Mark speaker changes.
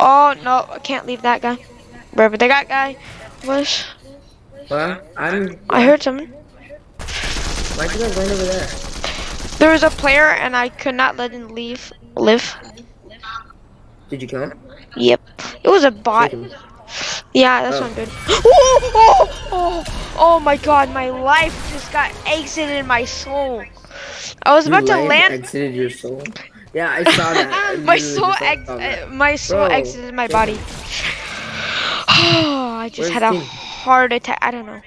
Speaker 1: Oh no, I can't leave that guy. Wherever the that guy was.
Speaker 2: Well, I'm.
Speaker 1: I heard someone.
Speaker 2: Why'd you guys land over there?
Speaker 1: There was a player and I could not let him leave live.
Speaker 2: Did you kill him?
Speaker 1: Yep. It was a bot. Yeah, that's
Speaker 2: Oh.
Speaker 1: not good. Oh, oh, oh, oh my god, my life just got exited in my soul. I was about to land.
Speaker 2: Exited your soul. Yeah, I saw that. I
Speaker 1: my soul ex
Speaker 2: that.
Speaker 1: uh, my soul
Speaker 2: Bro,
Speaker 1: exited my body.
Speaker 2: him.
Speaker 1: I just
Speaker 2: Where's
Speaker 1: had a
Speaker 2: team?
Speaker 1: heart attack. I don't know.